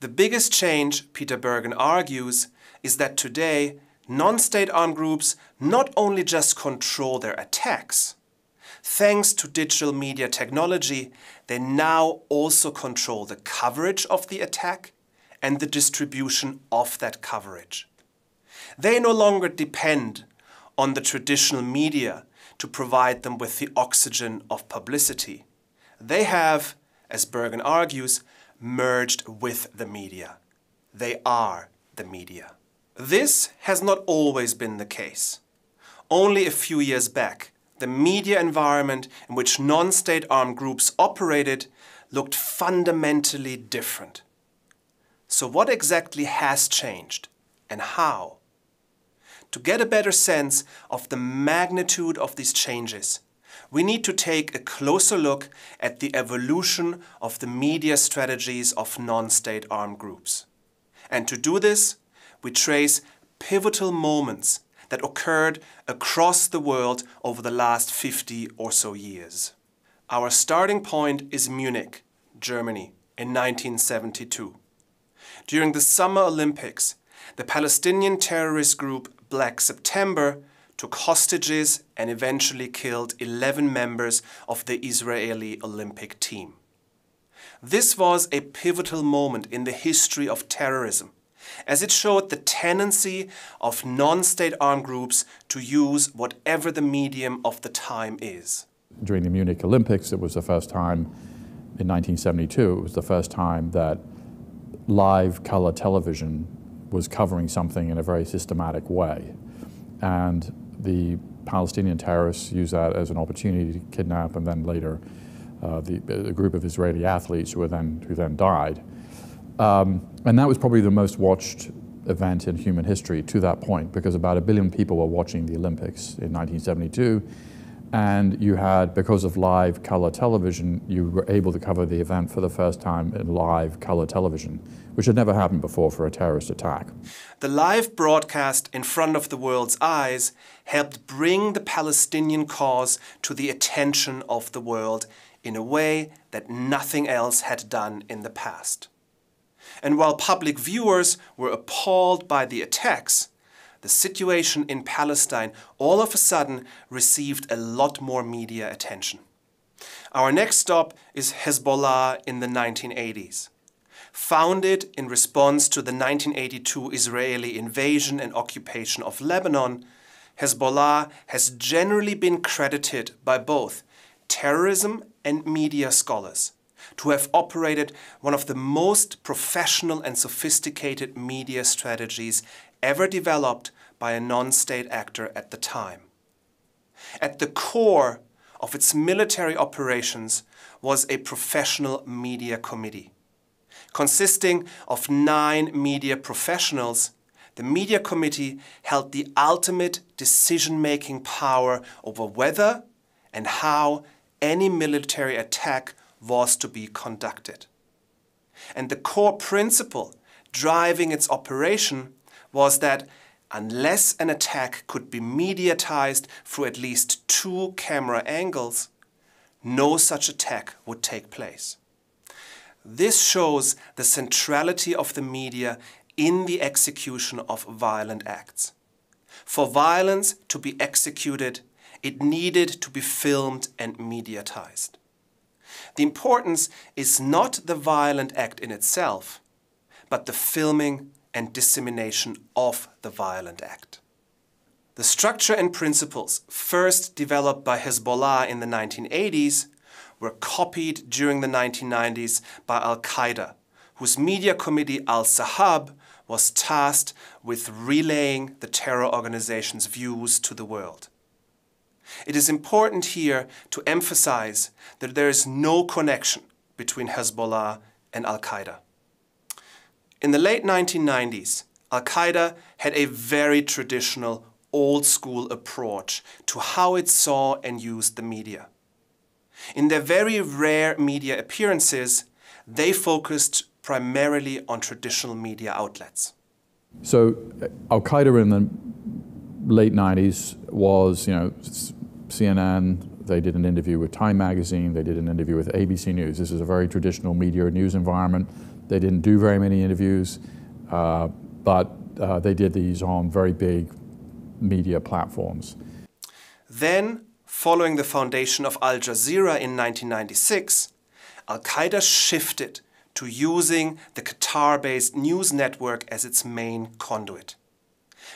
The biggest change, Peter Bergen argues, is that today non-state armed groups not only just control their attacks, thanks to digital media technology, they now also control the coverage of the attack and the distribution of that coverage. They no longer depend on the traditional media to provide them with the oxygen of publicity. They have, as Bergen argues, merged with the media. They are the media. This has not always been the case. Only a few years back, the media environment in which non-state armed groups operated looked fundamentally different. So what exactly has changed and how? To get a better sense of the magnitude of these changes, we need to take a closer look at the evolution of the media strategies of non-state armed groups. And to do this, we trace pivotal moments that occurred across the world over the last 50 or so years. Our starting point is Munich, Germany, in 1972. During the Summer Olympics, the Palestinian terrorist group Black September took hostages and eventually killed 11 members of the Israeli Olympic team. This was a pivotal moment in the history of terrorism, as it showed the tendency of non-state armed groups to use whatever the medium of the time is. During the Munich Olympics, it was the first time in 1972, it was the first time that live color television was covering something in a very systematic way. And the Palestinian terrorists used that as an opportunity to kidnap and then later uh, the, a group of Israeli athletes who, then, who then died. Um, and that was probably the most watched event in human history to that point because about a billion people were watching the Olympics in 1972 and you had, because of live color television, you were able to cover the event for the first time in live color television, which had never happened before for a terrorist attack. The live broadcast in front of the world's eyes helped bring the Palestinian cause to the attention of the world in a way that nothing else had done in the past. And while public viewers were appalled by the attacks, the situation in Palestine all of a sudden received a lot more media attention. Our next stop is Hezbollah in the 1980s. Founded in response to the 1982 Israeli invasion and occupation of Lebanon, Hezbollah has generally been credited by both terrorism and media scholars to have operated one of the most professional and sophisticated media strategies ever developed by a non-state actor at the time. At the core of its military operations was a professional media committee. Consisting of nine media professionals, the media committee held the ultimate decision-making power over whether and how any military attack was to be conducted. And the core principle driving its operation was that unless an attack could be mediatized through at least two camera angles, no such attack would take place. This shows the centrality of the media in the execution of violent acts. For violence to be executed, it needed to be filmed and mediatized. The importance is not the violent act in itself, but the filming and dissemination of the violent act. The structure and principles first developed by Hezbollah in the 1980s were copied during the 1990s by Al-Qaeda, whose media committee Al-Sahab was tasked with relaying the terror organization's views to the world. It is important here to emphasize that there is no connection between Hezbollah and Al-Qaeda. In the late 1990s, Al-Qaeda had a very traditional, old-school approach to how it saw and used the media. In their very rare media appearances, they focused primarily on traditional media outlets. So uh, Al-Qaeda in the late 90s was, you know, CNN, they did an interview with Time Magazine, they did an interview with ABC News. This is a very traditional media news environment. They didn't do very many interviews, uh, but uh, they did these on very big media platforms. Then, following the foundation of Al Jazeera in 1996, Al Qaeda shifted to using the Qatar based news network as its main conduit.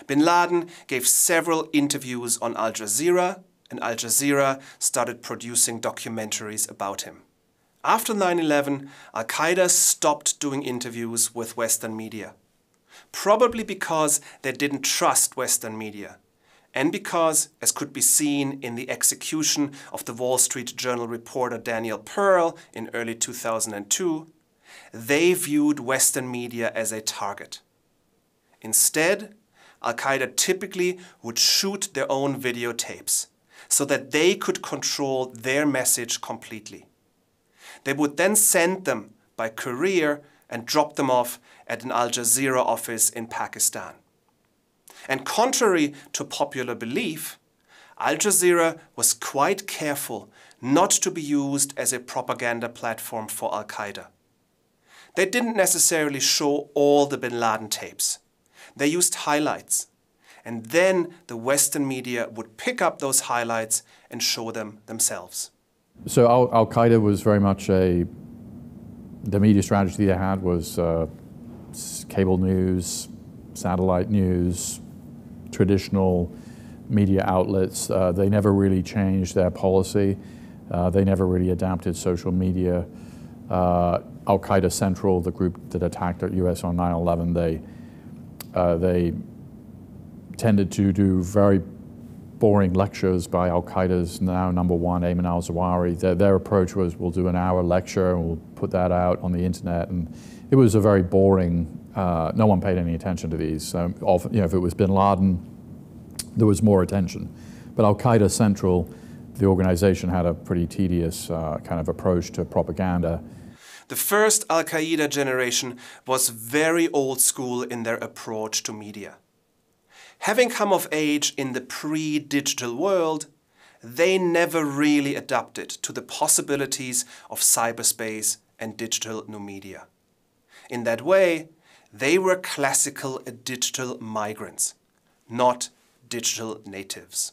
Bin Laden gave several interviews on Al Jazeera, and Al Jazeera started producing documentaries about him. After 9 11, Al Qaeda stopped doing interviews with Western media. Probably because they didn't trust Western media and because, as could be seen in the execution of the Wall Street Journal reporter Daniel Pearl in early 2002, they viewed Western media as a target. Instead, Al Qaeda typically would shoot their own videotapes so that they could control their message completely. They would then send them by courier and drop them off at an Al Jazeera office in Pakistan. And contrary to popular belief, Al Jazeera was quite careful not to be used as a propaganda platform for Al Qaeda. They didn't necessarily show all the bin Laden tapes. They used highlights. And then the Western media would pick up those highlights and show them themselves. So Al, Al Qaeda was very much a, the media strategy they had was uh, cable news, satellite news, traditional media outlets. Uh, they never really changed their policy. Uh, they never really adapted social media. Uh, Al Qaeda Central, the group that attacked the U.S. on 9/11, they uh, they tended to do very boring lectures by Al Qaeda's now number one, Ayman al Zawahiri. Their, their approach was we'll do an hour lecture and we'll put that out on the internet. And it was a very boring, uh, no one paid any attention to these. Um, often, you know, if it was bin Laden, there was more attention. But Al Qaeda Central, the organization had a pretty tedious uh, kind of approach to propaganda. The first Al Qaeda generation was very old school in their approach to media. Having come of age in the pre digital world, they never really adapted to the possibilities of cyberspace and digital new media. In that way, they were classical digital migrants, not digital natives.